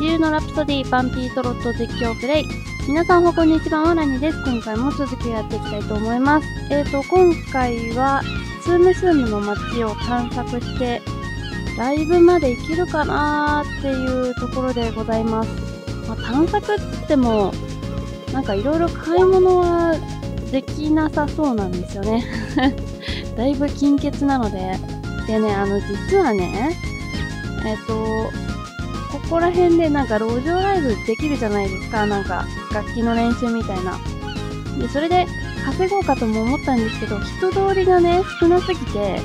自由のラプソディバンピートロット実況プレイ。皆さんほこんにちは、わらにです。今回も続きをやっていきたいと思います。えーと、今回は、スームスームの街を探索して、ライブまで行けるかなーっていうところでございます。まあ、探索って言っても、なんかいろいろ買い物はできなさそうなんですよね。だいぶ金欠なので。でね、あの、実はね、えっ、ー、と、ここら辺でなんか路上ライブできるじゃないですか。なんか、楽器の練習みたいな。で、それで稼ごうかとも思ったんですけど、人通りがね、少なすぎて、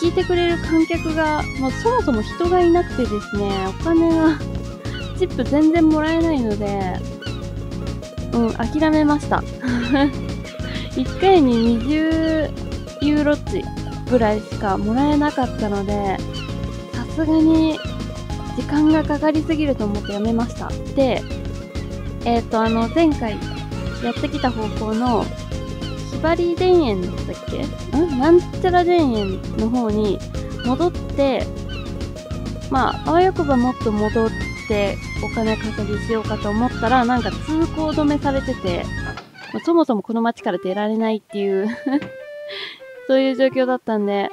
聞いてくれる観客が、もうそもそも人がいなくてですね、お金がチップ全然もらえないので、うん、諦めました。1回に20ユーロ値ぐらいしかもらえなかったので、さすがに時間がかかりすぎると思ってやめました。で、えっ、ー、と、あの、前回やってきた方向のひばり田園だったっけ？ん？なんちゃら田園の方に戻って、まあ、あわよくばもっと戻ってお金稼ぎしようかと思ったら、なんか通行止めされてて、まあ、そもそもこの街から出られないっていう そういう状況だったんで、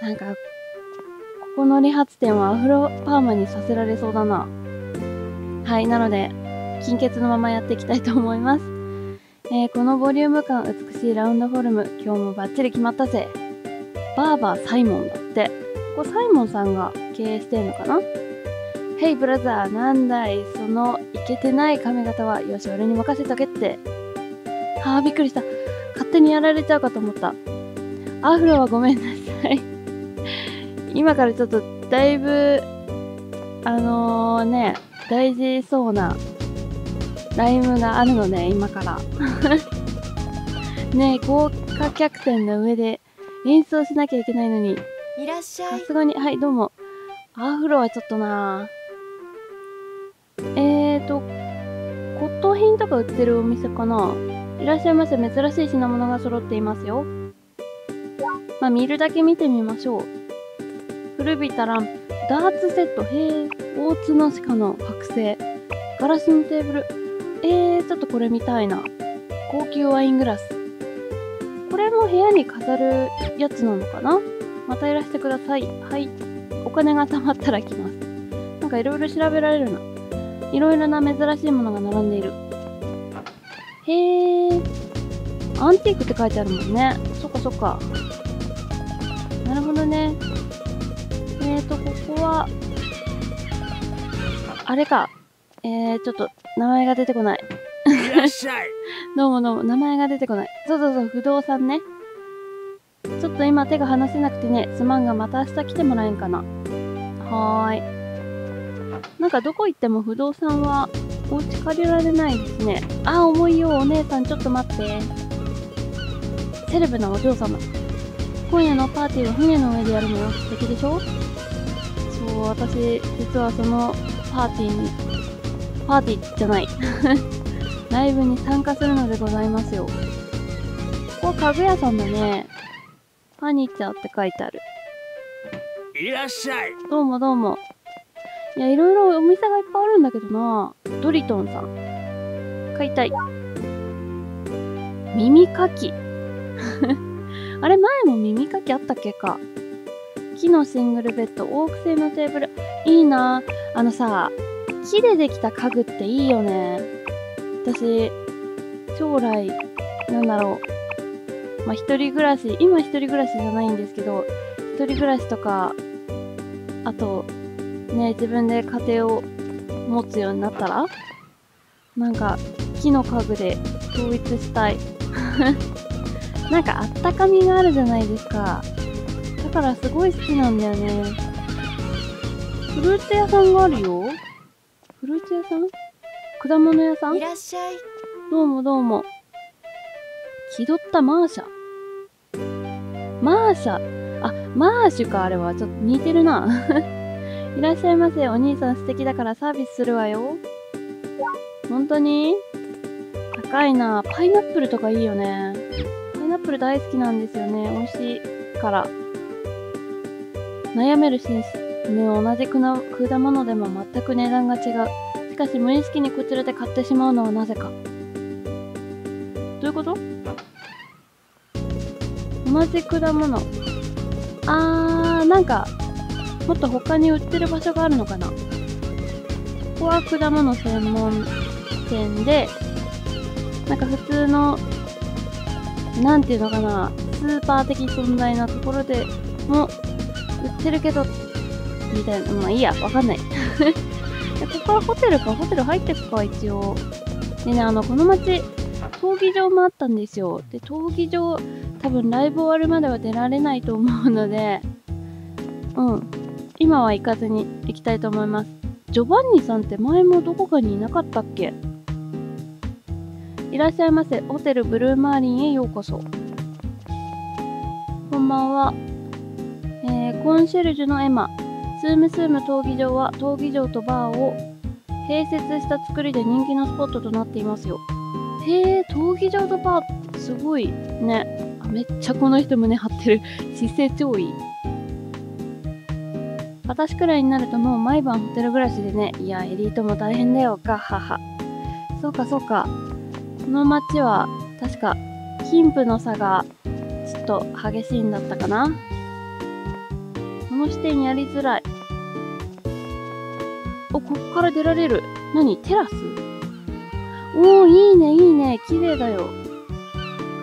なんか、この理髪店はアフロパーマにさせられそうだな。はい、なので、金欠のままやっていきたいと思います。えー、このボリューム感、美しいラウンドフォルム、今日もバッチリ決まったぜ。バーバーサイモンだって。ここサイモンさんが経営してんのかな？ヘイブラザー、なんだい、そのイケてない髪型は、よし、俺に任せとけって。はあ、びっくりした。勝手にやられちゃうかと思った。アフロはごめんなさい今からちょっとだいぶ、あのー、ね、大事そうなライムがあるので、今から ね豪華客船の上で演奏しなきゃいけないのに。いらっしゃい。さすがに、はい、どうも。アフロはちょっとなえーと、骨董品とか売ってるお店かないらっしゃいませ。珍しい品物が揃っていますよ。まあ、見るだけ見てみましょう。古びたラン、ダーツセット、へえ、大角鹿の剥製、ガラスのテーブル、えー、ちょっとこれ見たいな。高級ワイングラス。これも部屋に飾るやつなのかな？またいらしてください。はい。お金が貯まったら来ます。なんかいろいろ調べられるな。いろいろな珍しいものが並んでいる。へえ。アンティークって書いてあるもんね。そっかそっか。は、あれか。えー、ちょっと、名前が出てこない。いらっしゃい どうもどうも、名前が出てこない。そうそうそう、不動産ね。ちょっと今手が離せなくてね、すまんがまた明日来てもらえんかな。はーい。なんかどこ行っても不動産はお家借りられないですね。あ、重いよ、お姉さんちょっと待って。セレブなお嬢様。今夜のパーティーは船の上でやるのよ。素敵でしょ？そう、私、実はそのパーティーに、パーティーじゃない。ライブに参加するのでございますよ。ここ家具屋さんだね。ファニチャーって書いてある。いらっしゃい。どうもどうも。いや、いろいろお店がいっぱいあるんだけどな。ドリトンさん。買いたい。耳かき。あれ前も耳かきあったっけか。木のシングルベッド、オーク製のテーブル。いいなあのさ、木でできた家具っていいよね。私、将来、なんだろう。まあ、一人暮らし、今一人暮らしじゃないんですけど、一人暮らしとか、あと、ね、自分で家庭を持つようになったら、なんか、木の家具で統一したい。なんかあったかみがあるじゃないですか。だからすごい好きなんだよね。フルーツ屋さんがあるよ。フルーツ屋さん？果物屋さん？いらっしゃい。どうもどうも。気取ったマーシャ。マーシャ？あ、マーシュか、あれは。ちょっと似てるな。いらっしゃいませ。お兄さん素敵だからサービスするわよ。本当に？高いな。パイナップルとかいいよね。ナップル大好きなんですよね。美味しいから。悩める紳士。ね、同じ果物でも全く値段が違う。しかし無意識にこちらで買ってしまうのはなぜか。どういうこと？同じ果物。あー、なんか、もっと他に売ってる場所があるのかなここは果物専門店で、なんか普通の、なんていうのかな、スーパー的存在なところでも売ってるけど、みたいな、まあいいや、わかんない。で ここはホテルか、ホテル入ってくか、一応。でね、あの、この街、闘技場もあったんですよ。で、闘技場、多分ライブ終わるまでは出られないと思うので、うん。今は行かずに行きたいと思います。ジョバンニさんって前もどこかにいなかったっけ？いらっしゃいませ。ホテルブルーマーリンへようこそ。こんばんは。えー、コンシェルジュのエマ。スームスーム闘技場は闘技場とバーを併設した作りで人気のスポットとなっていますよ。へえ、闘技場とバーってすごいね。あめっちゃこの人胸張ってる。姿勢超いい。私くらいになるともう毎晩ホテル暮らしでね。いや、エリートも大変だよ、か、はは。そうか、そうか。この街は、確か、貧富の差が、ちょっと激しいんだったかな。この視点やりづらい。お、こっから出られる。何？テラス？おー、いいね、いいね。綺麗だよ。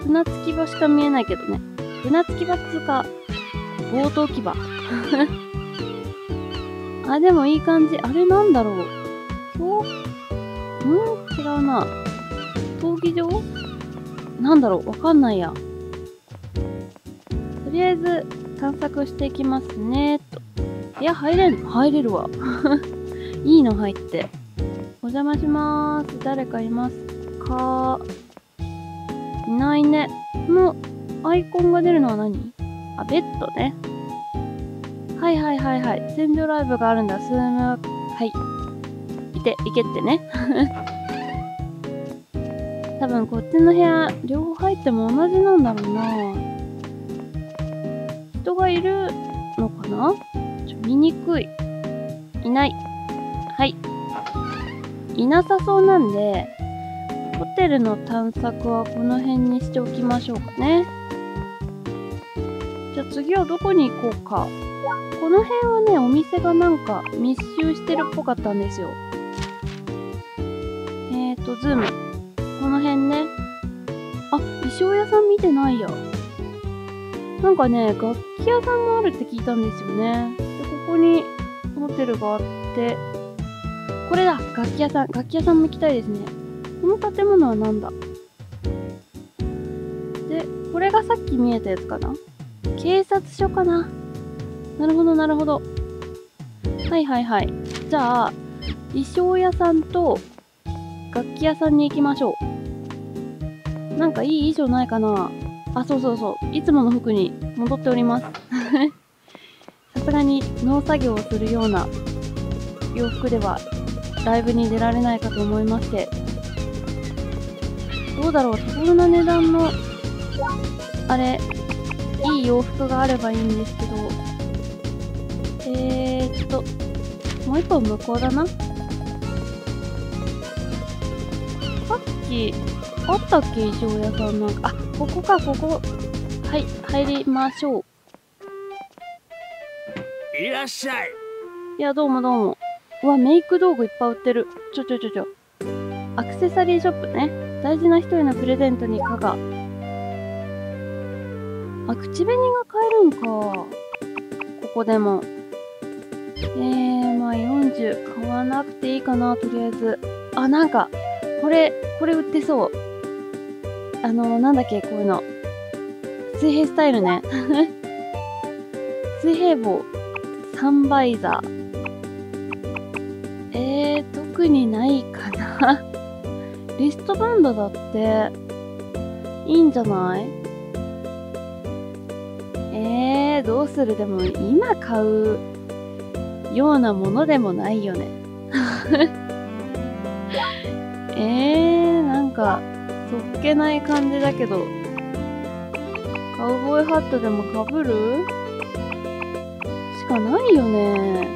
船着き場しか見えないけどね。船着き場っつうか、ボート置き場。あ、でもいい感じ。あれなんだろう？そううん？違うな。闘技場？なんだろう？わかんないや。とりあえず、探索していきますね。と。いや、入れん、入れるわ。いいの入って。お邪魔しまーす。誰かいますか？いないね。このアイコンが出るのは何？あ、ベッドね。はいはいはいはい。戦場ライブがあるんだ。スーム、はい。いて、いけってね。多分こっちの部屋、両方入っても同じなんだろうな。人がいるのかな？ちょ、見にくい。いない。はい。いなさそうなんで、ホテルの探索はこの辺にしておきましょうかね。じゃあ次はどこに行こうか。この辺はね、お店がなんか密集してるっぽかったんですよ。えーと、ズーム。この辺ね。あ、衣装屋さん見てないや。なんかね、楽器屋さんもあるって聞いたんですよね。で、ここにホテルがあって、これだ楽器屋さん。楽器屋さんも行きたいですね。この建物は何だ？で、これがさっき見えたやつかな？警察署かな？なるほど、なるほど。はいはいはい。じゃあ、衣装屋さんと楽器屋さんに行きましょう。なんかいい衣装ないかな？あ、そうそうそう。いつもの服に戻っております。さすがに農作業をするような洋服ではライブに出られないかと思いまして。どうだろう手頃な値段の、あれ、いい洋服があればいいんですけど。えーっと、もう一本向こうだな。さっき、あったっけ？衣装屋さんなんか。あ、ここか、ここ。はい、入りましょう。いらっしゃい。いや、どうもどうも。うわ、メイク道具いっぱい売ってる。ちょちょちょちょ。アクセサリーショップね。大事な人へのプレゼントにかが。あ、口紅が買えるんか。ここでも。えー、まあ40買わなくていいかな、とりあえず。あ、なんか、これ、これ売ってそう。あの、なんだっけ、こういうの。水平スタイルね。水平棒。サンバイザー。えー、特にないかな。リストバンドだって、いいんじゃない？えー、どうする？でも今買うようなものでもないよね。えー、なんか、そっけない感じだけど、カウボーイハットでもかぶる？しかないよね。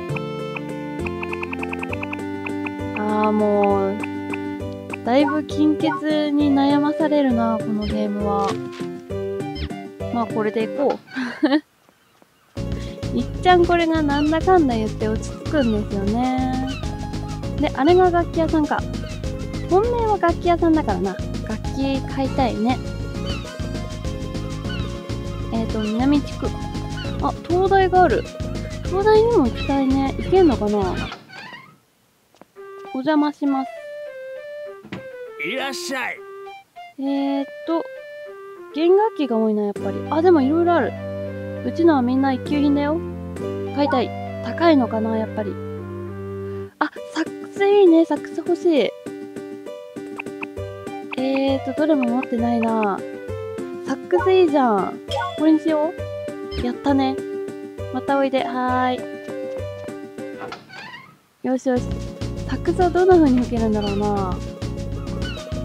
ああ、もう、だいぶ金欠に悩まされるな、このゲームは。まあ、これでいこう。いっちゃんこれがなんだかんだ言って落ち着くんですよね。で、あれが楽器屋さんか。本命は楽器屋さんだからな。楽器買いたいね。えっ、ー、と、南地区。あ、東大がある。東大にも行きたいね。行けんのかな？お邪魔します。いらっしゃい。えー、っと、弦楽器が多いな、やっぱり。あ、でもいろいろある。うちのはみんな一級品だよ。買いたい。高いのかな、やっぱり。あ、サックスいいね。サックス欲しい。えーと、どれも持ってないな。サックスいいじゃん。これにしよう。やったね。またおいで。はーい。よしよし。サックスはどんな風に吹けるんだろうな。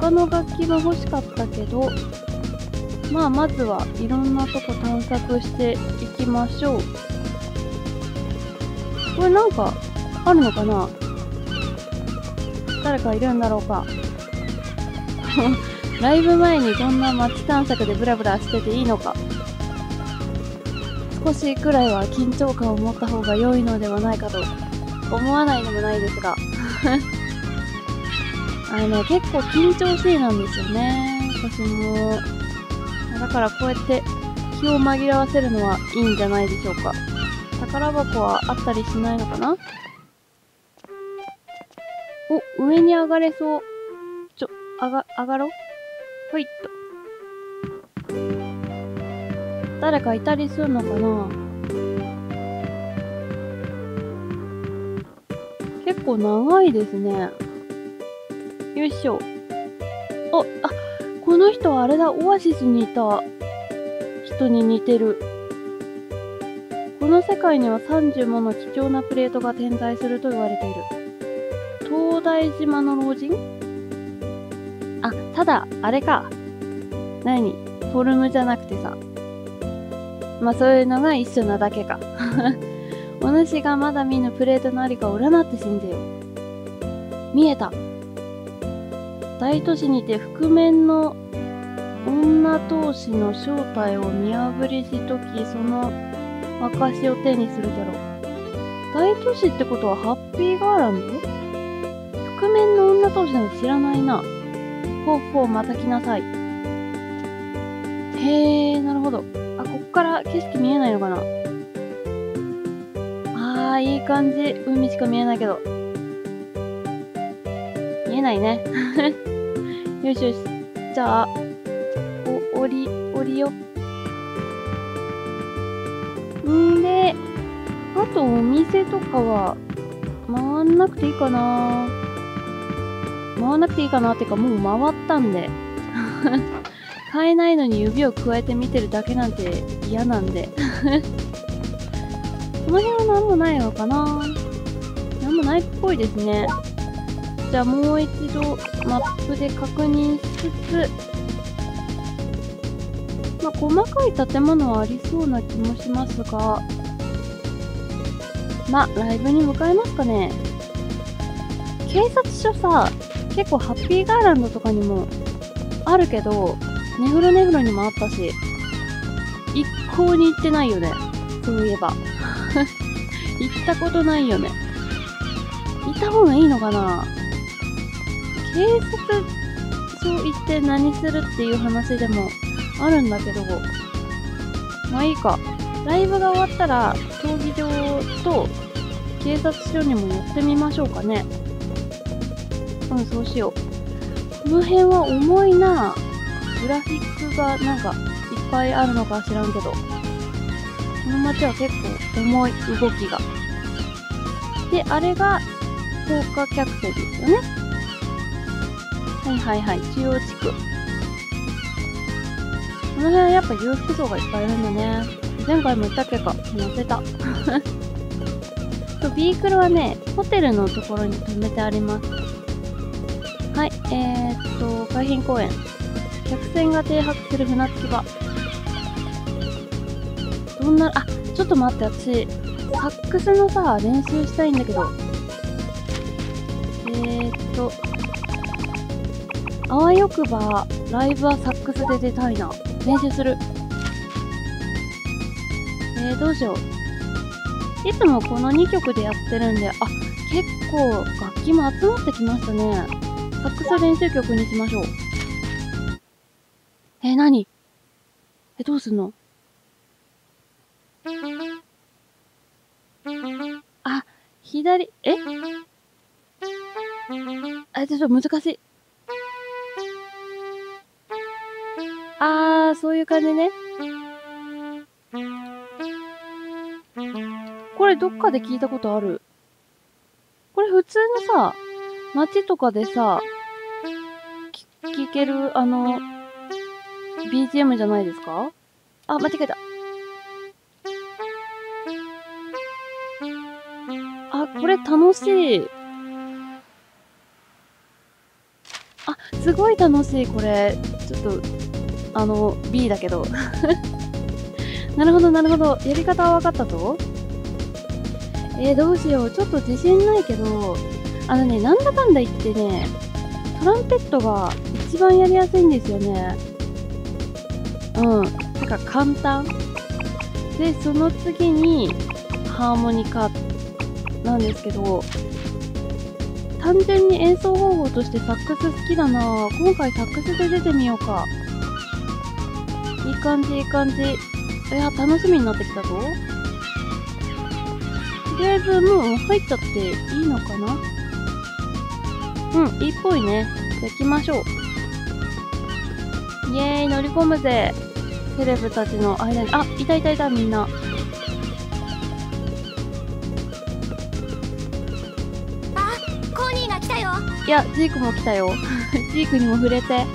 他の楽器が欲しかったけど、まあまずはいろんなとこ探索していきましょう。これなんかあるのかな誰かいるんだろうか。ライブ前にこんな街探索でブラブラしてていいのか。少しくらいは緊張感を持った方が良いのではないかと思わないでもないですが あれね、結構緊張しいなんですよね。私も。だからこうやって気を紛らわせるのはいいんじゃないでしょうか。宝箱はあったりしないのかな？お、上に上がれそう。ちょ、上が、上がろう？ほいっと。誰かいたりするのかな？結構長いですね。よいしょ。あ、あ、この人はあれだ、オアシスにいた人に似てる。この世界には30もの貴重なプレートが点在すると言われている。東大島の老人、ただ、あれか。何？フォルムじゃなくてさ。まあそういうのが一緒なだけか。お主がまだ見ぬプレートのありかを占って信じよ。見えた。大都市にて覆面の女闘士の正体を見破りしとき、その証を手にするだろう。大都市ってことはハッピーガーランド？覆面の女闘士なんて知らないな。ほうほう、また来なさい。へえ、なるほど。あ、こっから景色見えないのかなあー、いい感じ。海しか見えないけど。見えないね。よしよし。じゃあ、お、降り、降りよ。んで、あとお店とかは、回んなくていいかな回んなくていいかなっていうか、もう回ったんで。買えないのに指を加えて見てるだけなんて嫌なんで。この辺は何もないのかな何もないっぽいですね。じゃあもう一度マップで確認しつつ、まあ、細かい建物はありそうな気もしますが、まあ、ライブに向かいますかね。警察署さ、結構ハッピーガーランドとかにもあるけど、ネフロネフロにもあったし、一向に行ってないよね。そういえば。行ったことないよね。行った方がいいのかな警察そう言って何するっていう話でもあるんだけど、まあいいか。ライブが終わったら、闘技場と警察署にも寄ってみましょうかね。うん、そうしよう。この辺は重いなグラフィックがなんかいっぱいあるのか知らんけど。この街は結構重い動きが。で、あれが高架客船ですよね。はいはいはい、中央地区。この辺はやっぱ裕福層がいっぱいいるんだね。前回も言ったっけか載せた。と、ビークルはね、ホテルのところに止めてあります。はい、えー、っと、海浜公園。客船が停泊する船着き場。どんな、あ、ちょっと待って、私、サックスのさ、練習したいんだけど。えーっと、あわよくば、ライブはサックスで出たいな。練習する。えー、どうしよう。いつもこの2曲でやってるんで、あ、結構楽器も集まってきましたね。サックス練習曲にしましょう。えー、何？え、どうすんの？あ、左、え？あ、ちょっと難しい。あー、そういう感じね。これどっかで聞いたことある。これ普通のさ、街とかでさ、聞ける、あの、BGM じゃないですか？あ、間違えた。あ、これ楽しい。あ、すごい楽しい、これ。ちょっと、あの、B だけど。なるほど、なるほど。やり方は分かったぞ。えー、どうしよう。ちょっと自信ないけど、あのね、なんだかんだ言ってね、トランペットが番やりやすいんですよね。うん。なんか簡単。で、その次に、ハーモニカなんですけど、単純に演奏方法としてサックス好きだな今回サックスで出てみようか。いい感じ、いい感じ。いや、楽しみになってきたぞ。とりあえずもう入っちゃっていいのかなうん、いいっぽいね。じゃ行きましょう。イエーイ、乗り込むぜ。セレブたちの間に、あ、いたいたいた、みんな。あ、コニーが来たよ。いや、ジークも来たよ。ジークにも触れて。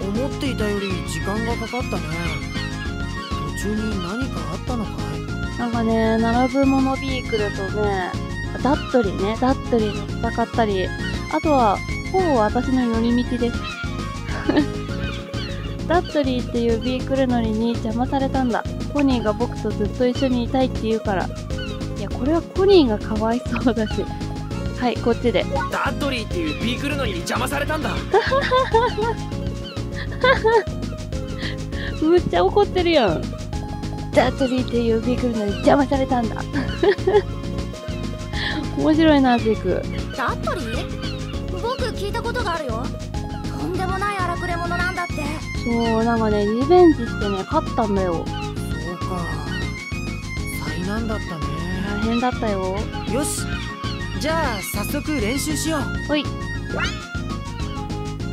思っていたより時間がかかったね。途中に何かあったのかい？なんかね、並ぶモノビークルとね、ダットリーね、ダットリーと戦ったり、あとは、ほぼ私の寄り道です。ダットリーっていうビークル乗りに邪魔されたんだ。コニーが僕とずっと一緒にいたいって言うから。いや、これはコニーがかわいそうだし。はい、こっちで。ダッドリーっていうビークルのに邪魔されたんだ むっちゃ怒ってるやん。ダットリーっていうビークル乗り邪魔されたんだ。面白いな、ジーク。ダットリー？僕聞いたことがあるよ。そう、なんかね、リベンジしてね、勝ったんだよ。そうか。災難だったね。大変だったよ。よし。じゃあ早速練習しよう。ほい。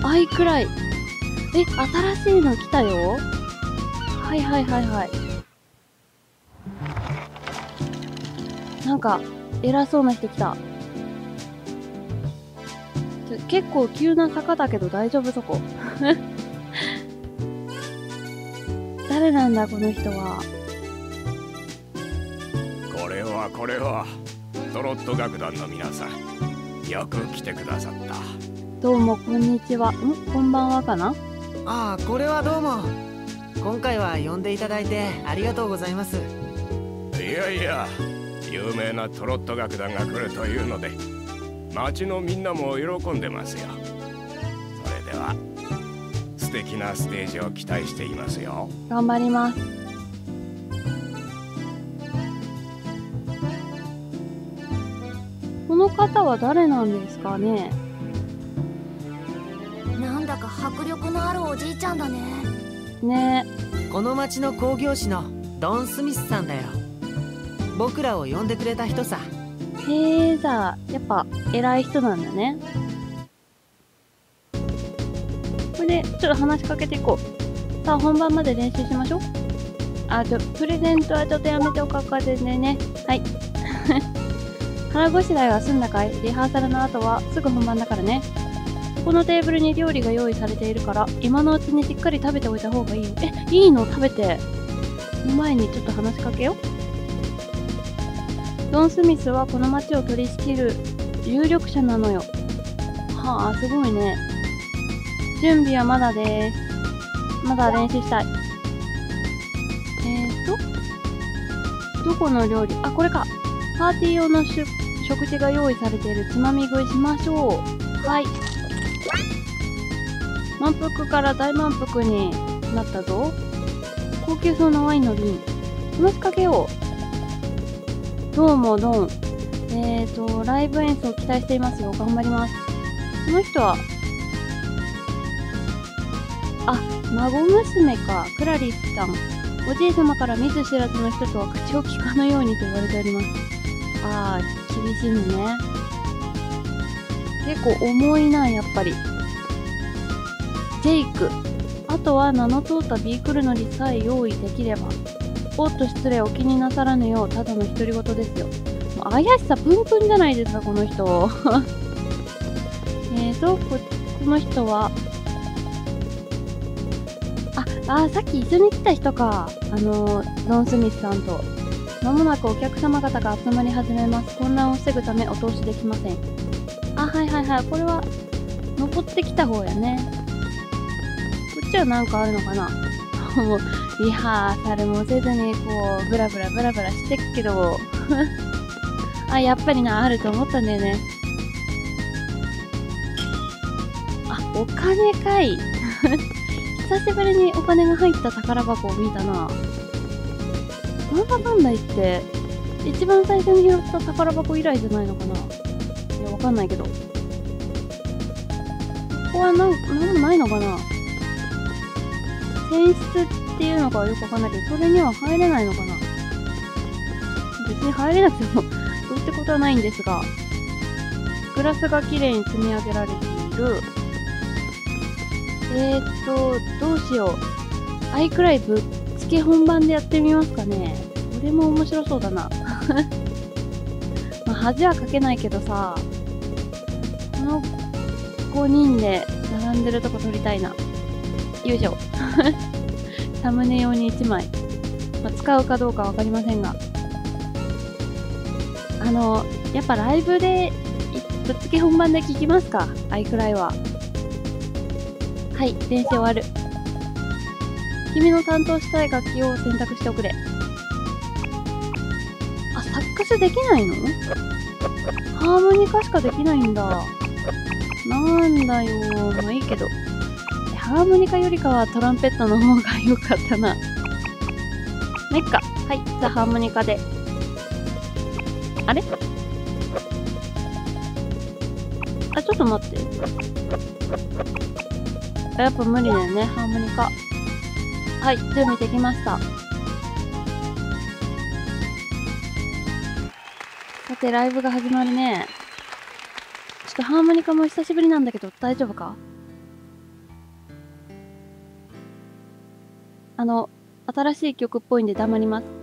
アイくらい。え、新しいの来たよはいはいはいはい。なんか、偉そうな人来た。結構急な坂だけど大丈夫そこ。誰なんだこの人は。これはこれはトロット楽団の皆さんよく来てくださったどうもこんにちは。ん？こんばんはかな？ああ、これはどうも。今回は呼んでいただいてありがとうございます。いやいや有名なトロット楽団が来るというので町のみんなも喜んでますよ素敵なステージを期待していますよ頑張ります。この方は誰なんですかね？なんだか迫力のあるおじいちゃんだね。ねこの町の工業士のドン・スミスさんだよ。僕らを呼んでくれた人さ。へえ、じゃあ、やっぱ偉い人なんだね。で、ちょっと話しかけていこう。さあ、本番まで練習しましょう。あ、ちょ、プレゼントはちょっとやめておかかでね。はい。腹ごしらえは済んだかい？リハーサルの後はすぐ本番だからね。このテーブルに料理が用意されているから、今のうちにしっかり食べておいた方がいいよ。え、いいの？食べて。その前にちょっと話しかけよう。ドン・スミスはこの街を取り仕切る有力者なのよ。はあ、すごいね。準備はまだです。まだ練習したい。えーと。どこの料理？あ、これか。パーティー用のし食事が用意されているつまみ食いしましょう。はい。満腹から大満腹になったぞ。高級そうなワインの瓶。話しかけよう。どうもどん。えーと、ライブ演奏期待していますよ。頑張ります。この人は、孫娘か。クラリスさん。おじい様から見ず知らずの人とは口を聞かぬようにと言われております。ああ、厳しいのね。結構重いな、やっぱり。ジェイク。あとは名の通ったビークルのりさえ用意できれば。おっと失礼お気になさらぬよう、ただの独り言ですよ。もう怪しさプンプンじゃないですか、この人。えーと、こ、この人は、あ、あさっき一緒に来た人か。あの、ノン・スミスさんと。まもなくお客様方が集まり始めます。混乱を防ぐためお通しできません。あ、はいはいはい。これは、登ってきた方やね。こっちはなんかあるのかなもう、リハーサルもせずに、こう、ブラブラブラブラしてっけど、あ、やっぱりな、あると思ったんだよね。あ、お金かい。久しぶりにお金が入った宝箱を見たな。なんだかんだ言って、一番最初に拾った宝箱以来じゃないのかないや、わかんないけど。ここはなん、なんもないのかな選出っていうのかはよくわかんないけど、それには入れないのかな別に入れなくても どうってことはないんですが、グラスが綺麗に積み上げられている。えーっと、どうしよう。アイくらいぶっつけ本番でやってみますかね。これも面白そうだな。まあ、恥はかけないけどさ、この5人で並んでるとこ撮りたいな。よいしょ。サムネ用に1枚。まあ、使うかどうかわかりませんが。あの、やっぱライブでぶっつけ本番で聞きますか？アイくらいは。はい、練習終わる。君の担当したい楽器を選択しておくれ。あ、サックスできないの？ハーモニカしかできないんだ。なんだよ。まあいいけど。ハーモニカよりかはトランペットの方が良かったな。めっか。はい、じゃあハーモニカで。あれ？あ、ちょっと待って。やっぱ無理だよね、ハーモニカ。はい、準備できました。さて、ライブが始まるね。ちょっとハーモニカも久しぶりなんだけど、大丈夫か？あの、新しい曲っぽいんで黙ります。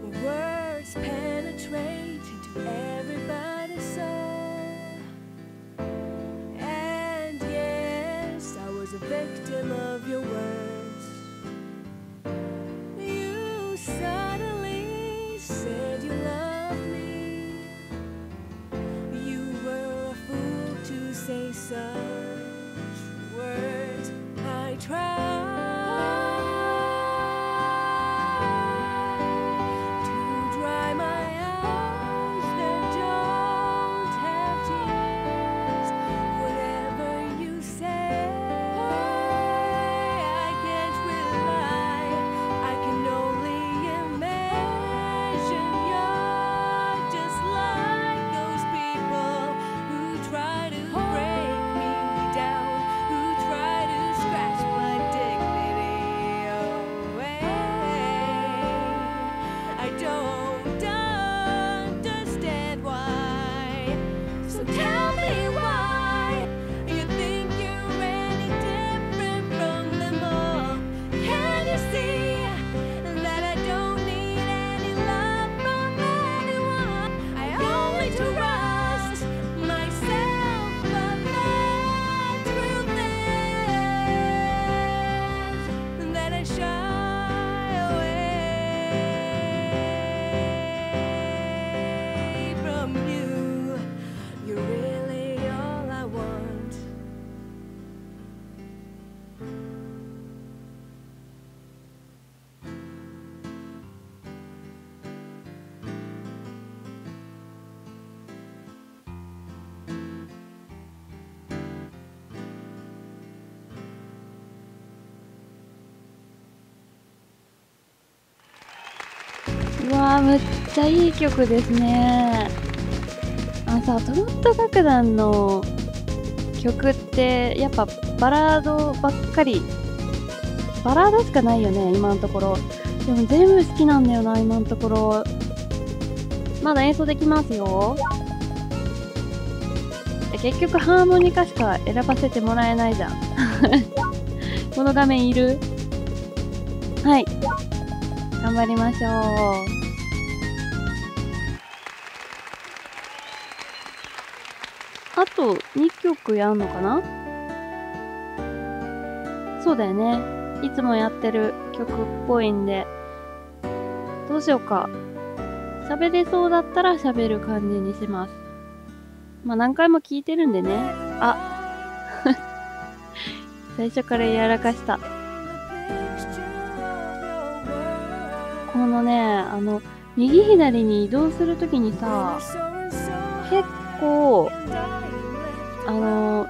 sun. わーむっちゃいい曲ですね。あさトロット楽団の曲ってやっぱバラードばっかりバラードしかないよね今のところ。でも全部好きなんだよな今のところ。まだ演奏できますよ。結局ハーモニカしか選ばせてもらえないじゃん。この画面いる？はい。頑張りましょう。あと2曲やんのかな？そうだよね。いつもやってる曲っぽいんで。どうしようか。喋れそうだったら喋る感じにします。まあ何回も聞いてるんでね。あ 最初からやらかした。このね、あの、右左に移動するときにさ、結構、あの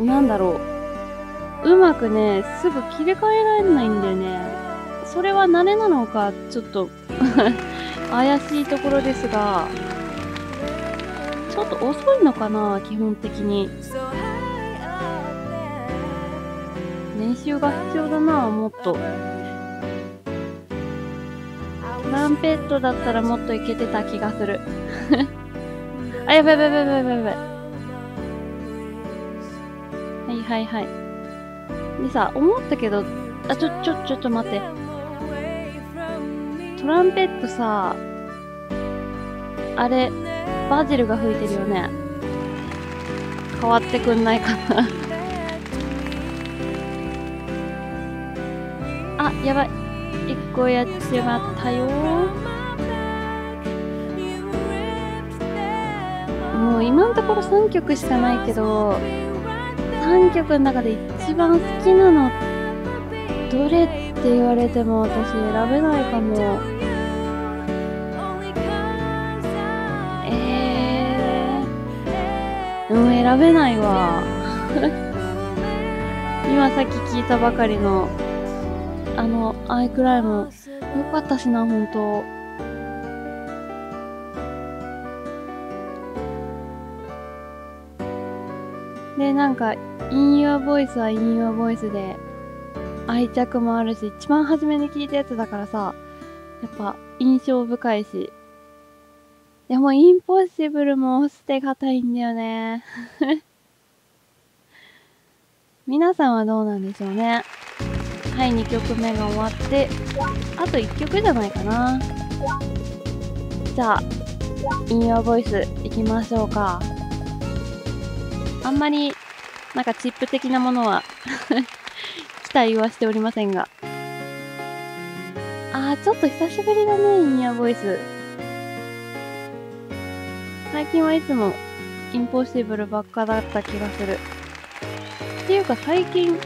なんだろう。うまくね、すぐ切り替えられないんだよね。それは慣れなのか、ちょっと 怪しいところですが、ちょっと遅いのかな、基本的に。練習が必要だな、もっと。トランペットだったらもっといけてた気がする。あ、やばいやばいやばいやばいやばい。はいはい。でさ、思ったけど、あ、ちょ、ちょ、ちょっと待って。トランペットさ、あれ、バジルが吹いてるよね。変わってくんないかなあ、やばい。一個やっちまったよもう今のところ3曲しかないけど、3曲の中で一番好きなのどれって言われても私選べないかも。えー、うん、選べないわ。今さっき聞いたばかりの、あの、アイクライもよかったしな、ほんで、なんか、In Your Voice は In Your Voice で愛着もあるし、一番初めに聞いたやつだからさ、やっぱ印象深いし。でも、インポッシブルも捨てがたいんだよね。皆さんはどうなんでしょうね。はい、2曲目が終わって、あと1曲じゃないかな。じゃあ、In Your Voice いきましょうか。あんまり、なんかチップ的なものは 期待はしておりませんが。あー、ちょっと久しぶりだね、インヤボイス。最近はいつもインポッシブルばっかだった気がする。っていうか最近、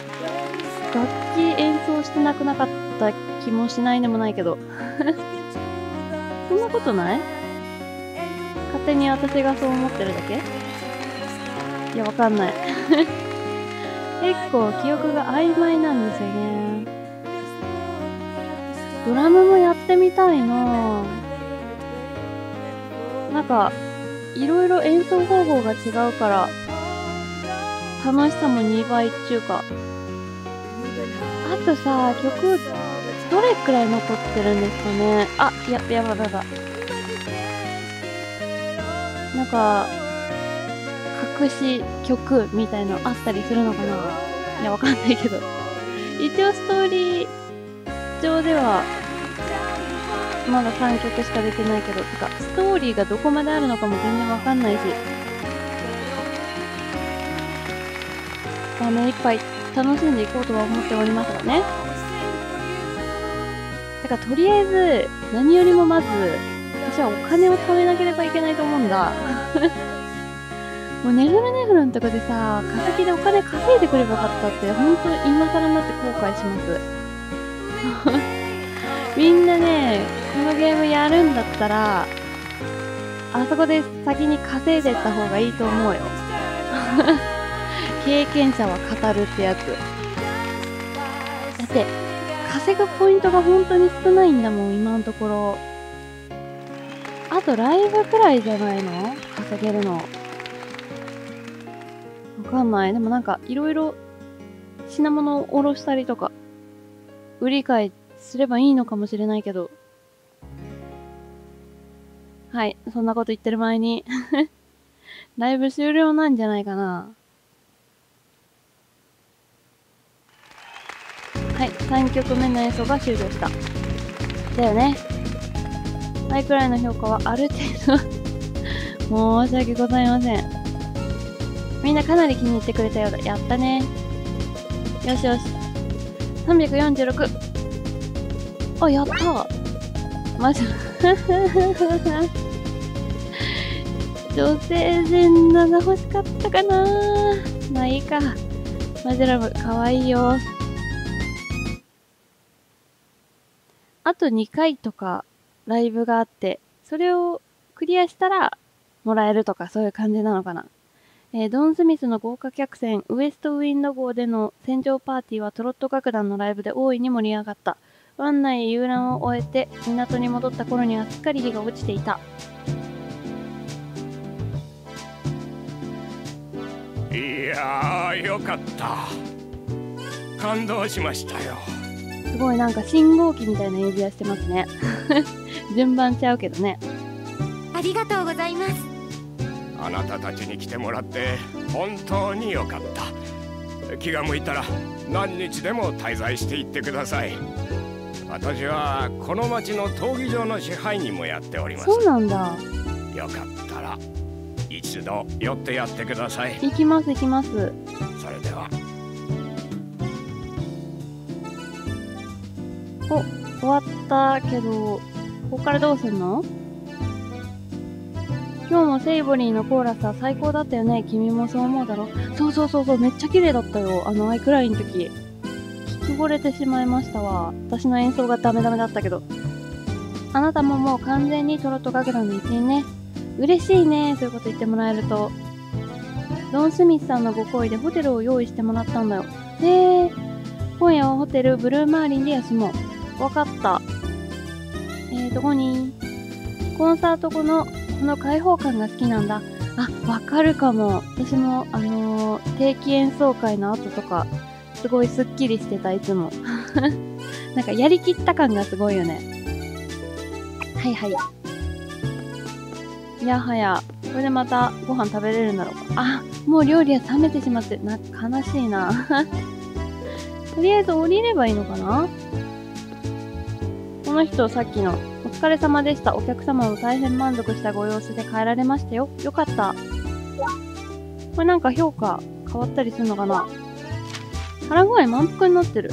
楽器演奏してなくなかった気もしないでもないけど。そんなことない？勝手に私がそう思ってるだけ？いや、わかんない。結構記憶が曖昧なんですよね。ドラムもやってみたいななんか、いろいろ演奏方法が違うから、楽しさも2倍っていうか。あとさ、曲、どれくらい残ってるんですかねあ、や、やばやばやば。なんか、隠し曲みたいのあったりするのかな？いや、わかんないけど。一応ストーリー上では、まだ3曲しか出てないけど、てか、ストーリーがどこまであるのかも全然わかんないし。まあ、目いっぱい楽しんでいこうとは思っておりますがね。てから、とりあえず、何よりもまず、私はお金を貯めなければいけないと思うんだ。もうネフルネフルのとこでさ、化石でお金稼いでくればよかったって、ほんと今更になって後悔します。みんなね、このゲームやるんだったら、あそこで先に稼いでった方がいいと思うよ。経験者は語るってやつ。だって、稼ぐポイントが本当に少ないんだもん、今のところ。あとライブくらいじゃないの？稼げるの。かんない。でもなんか、いろいろ品物をおろしたりとか、売り買いすればいいのかもしれないけど。はい、そんなこと言ってる前にライブ終了なんじゃないかな。はい、3曲目の演奏が終了した。だよね。マイクライの評価はある程度 申し訳ございません。みんなかなり気に入ってくれたようだ。やったね。よしよし。346。あ、やったマジ 女性陣が欲しかったかなまあいいか。マジラブ、かわいいよ。あと2回とかライブがあって、それをクリアしたらもらえるとかそういう感じなのかな。えードン・スミスの豪華客船ウエストウィンド号での戦場パーティーはトロット楽団のライブで大いに盛り上がった。湾内遊覧を終えて港に戻った頃にはすっかり日が落ちていた。いやーよかった感動しましたよすごいなんか信号機みたいな指輪してますね。順番ちゃうけどね。ありがとうございますあなたたちに来てもらって本当によかった。気が向いたら何日でも滞在していってください。私はこの町の闘技場の支配人もやっております。そうなんだ。よかったら一度寄ってやってください。行きます行きます。それでは。お、終わったけど、ここからどうすんの？今日もセイボリーのコーラスは最高だったよね。君もそう思うだろそうそうそうそう、めっちゃ綺麗だったよ。あのアイクラインの時。聞き惚れてしまいましたわ。私の演奏がダメダメだったけど。あなたももう完全にトロット楽団の一員ね。嬉しいね。そういうこと言ってもらえると。ドン・スミスさんのご好意でホテルを用意してもらったんだよ。へえ。今夜はホテルブルーマーリンで休もう。わかった。えー、どこに？コンサート後のこの開放感が好きなんだ。あ、わかるかも。私も、あのー定期演奏会の後とか、すごいスッキリしてた、いつも。なんかやりきった感がすごいよね。はいはい。いやはや、これでまたご飯食べれるんだろうか。あ、もう料理は冷めてしまって、な、悲しいな。とりあえず降りればいいのかな？この人さっきの、お疲れ様でした。お客様も大変満足したご様子で帰られましたよ。よかった。これなんか評価変わったりするのかな？腹具合満腹になってる。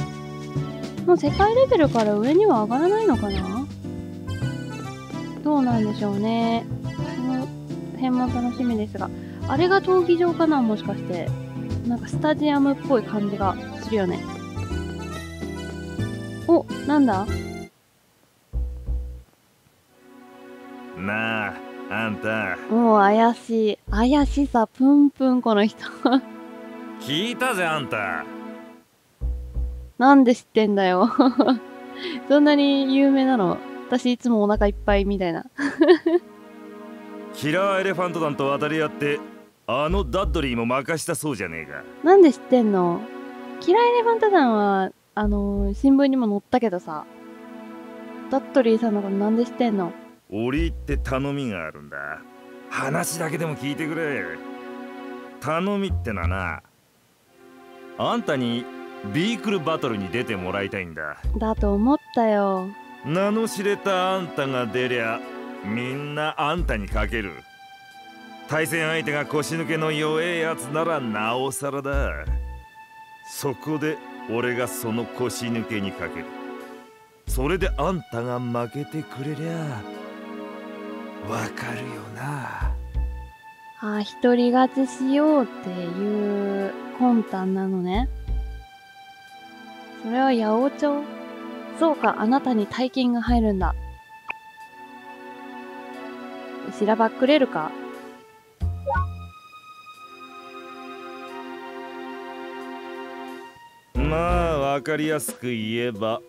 もう世界レベルから上には上がらないのかな？どうなんでしょうね。その辺も楽しみですが。あれが闘技場かな？もしかして。なんかスタジアムっぽい感じがするよね。お、なんだ？なああんたもう怪しい。怪しさプンプンこの人。聞いたぜあんたなんで知ってんだよ。そんなに有名なの？私いつもお腹いっぱいみたいな。キラーエレファント団と渡り合ってあのダッドリーも任したそうじゃねえかなんで知ってんの？キラーエレファント団は、あのー新聞にも載ったけどさ。ダットリーさんのことなんで知ってんの？折り入って頼みがあるんだ。話だけでも聞いてくれ。頼みってのはなあんたにビークルバトルに出てもらいたいんだ。だと思ったよ。名の知れたあんたが出りゃみんなあんたにかける。対戦相手が腰抜けの弱えやつならなおさらだ。そこで俺がその腰抜けにかける。それであんたが負けてくれりゃわかるよなあー、一人勝ちしようっていう魂胆なのね。それは八百長そうか、あなたに大金が入るんだ。しらばっくれるか？まあわかりやすく言えば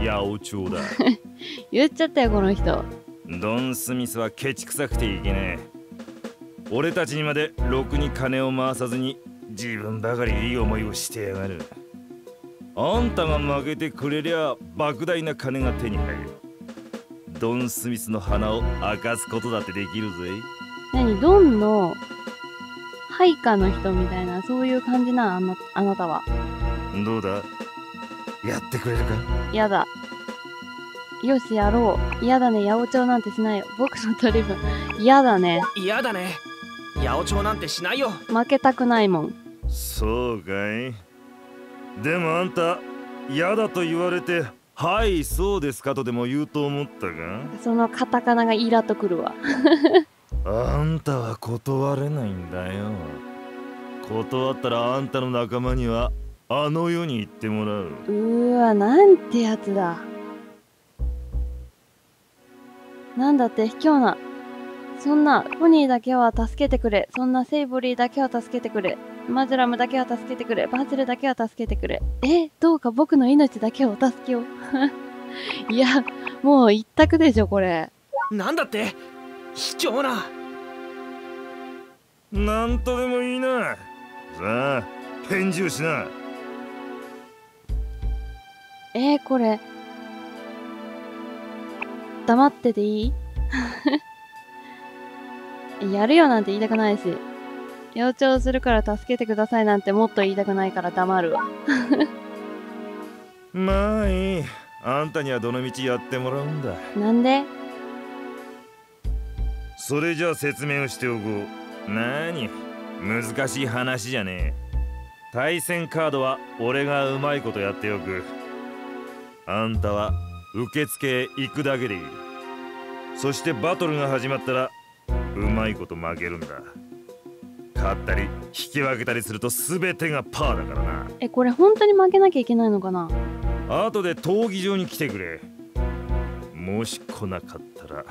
八百長だ 言っちゃったよ、この人。ドン・スミスはケチくさくていけねえ。俺たちにまでろくに金を回さずに自分ばかりいい思いをしてやがる。あんたが負けてくれりゃ莫大な金が手に入る。ドン・スミスの鼻を明かすことだってできるぜ。何？ドンの配下の人みたいな、そういう感じなあなあなたは。どうだ？やってくれるか？やだ。よし、やろう。嫌だね、八百長なんてしないよ。僕の取り分。嫌だね。嫌だね八百長なんてしないよ負けたくないもん。そうかいでもあんた嫌だと言われてはいそうですかとでも言うと思ったがそのカタカナがイラっとくるわ。あんたは断れないんだよ断ったらあんたの仲間にはあの世に行ってもらううーわ、なんてやつだ。なんだって卑怯な。そんな、ポニーだけは助けてくれ。そんなセイボリーだけは助けてくれ。マジュラムだけは助けてくれ。バジルだけは助けてくれ。え、どうか僕の命だけをお助けを。いや、もう一択でしょ、これ。なんだって？卑怯ななんとでもいいなさあ返事をしなえー、これ。黙ってていい？やるよなんて言いたくないし。八百長するから助けてくださいなんてもっと言いたくないから黙るわ。まあいい。あんたにはどの道やってもらうんだ。なんで？それじゃあ説明をしておこう。なに？難しい話じゃねえ。対戦カードは俺がうまいことやっておく。あんたは受付へ行くだけでいい。そしてバトルが始まったらうまいこと負けるんだ。勝ったり引き分けたりすると全てがパーだからな。え、これ本当に負けなきゃいけないのかな？後で闘技場に来てくれ。もし来なかったら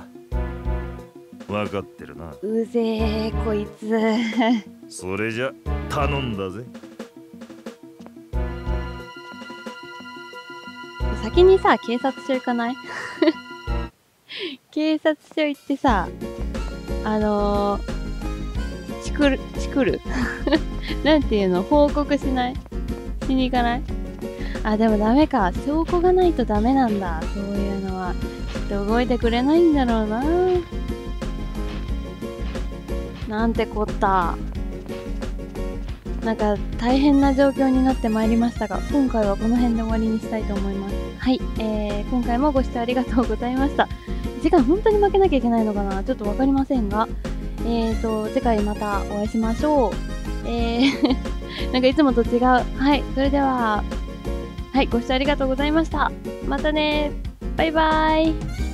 分かってるな。うぜえ、こいつ。それじゃ頼んだぜ先にさ、警察署行かない？警察署行ってさ、あのー、チクる、チクる？なんていうの？報告しない？しに行かない？あ、でもダメか。証拠がないとダメなんだ。そういうのは。きっと動いてくれないんだろうな。なんてこった。なんか大変な状況になってまいりましたが、今回はこの辺で終わりにしたいと思います。はい、えー、今回もご視聴ありがとうございました。次回本当に負けなきゃいけないのかな？ちょっとわかりませんが、えーと、次回またお会いしましょう。えー、なんかいつもと違う。はい、それでは、はい、ご視聴ありがとうございました。またねバイバーイ